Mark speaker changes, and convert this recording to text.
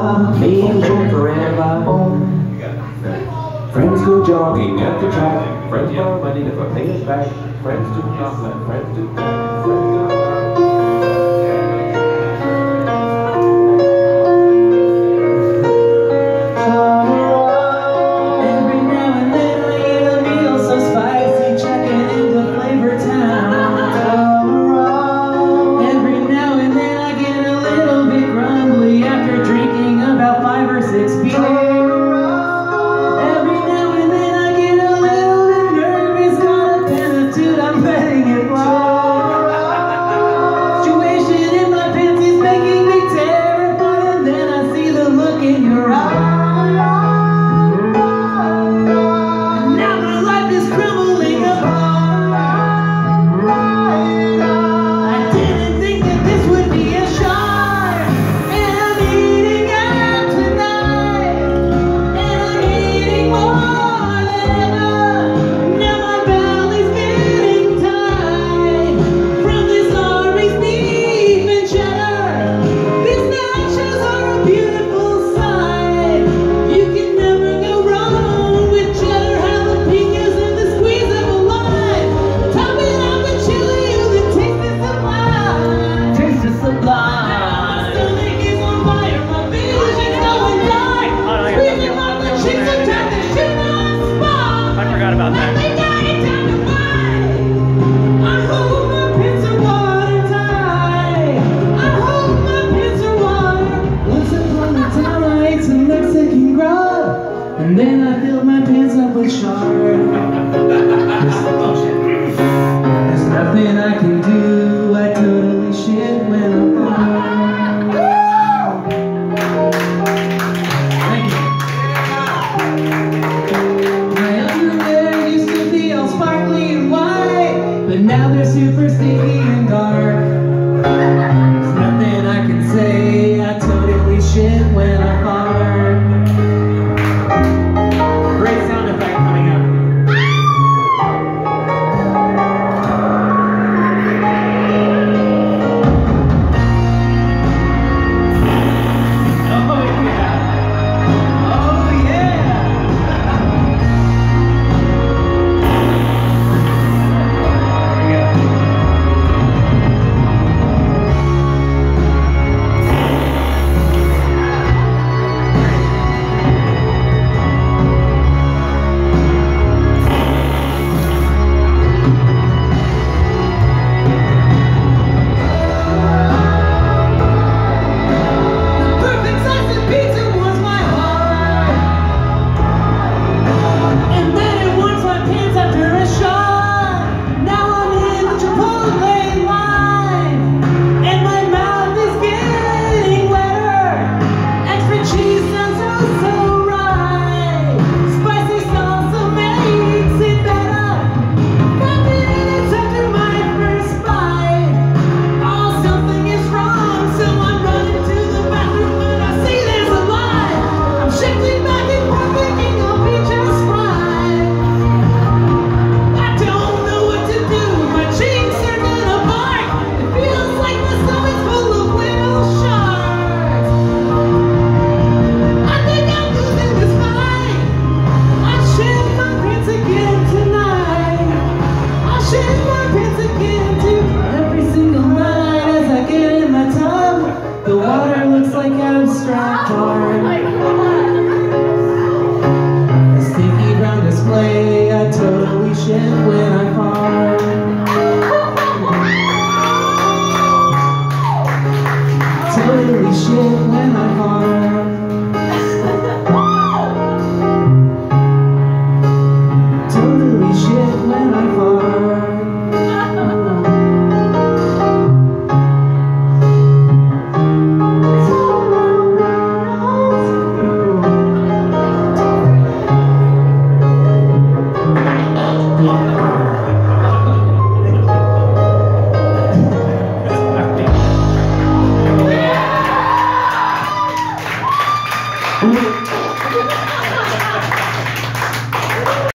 Speaker 1: Angel forever. Friends go jogging at the track. Friends borrow money, never pay it back. Friends do not lend. Friends do. Friends.
Speaker 2: There's nothing I can do. I totally shit when I'm gone. My underwear used to be all sparkly and white, but now they're super sticky and dark. when I